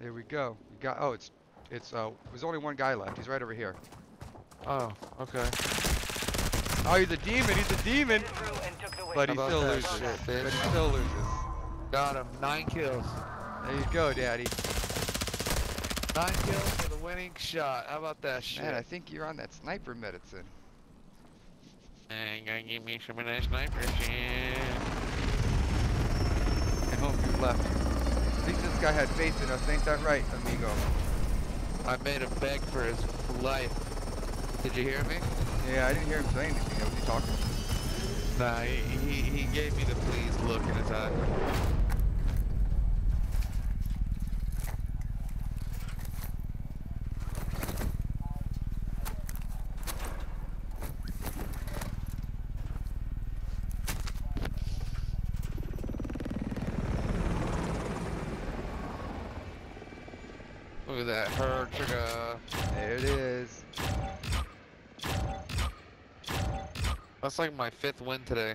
There we go. We got. Oh, it's it's. Uh, there's only one guy left. He's right over here. Oh, okay. Oh, he's a demon. He's a demon. Made it through and took the win. But he still that loses. shit, but he still loses. Got him. Nine kills. There you go, Daddy. Nine kills for the winning shot. How about that shit? Man, I think you're on that sniper medicine. Man, gotta give me some of that sniper shit. I hope you left. At least this guy had faith in us. Ain't that right, amigo? I made him beg for his life. Did you hear me? Yeah, I didn't hear him say anything. Was he talking? Nah, he, he, he gave me the please look in his eye. Look at that, HareTrigger. Uh, there it is. That's like my fifth win today.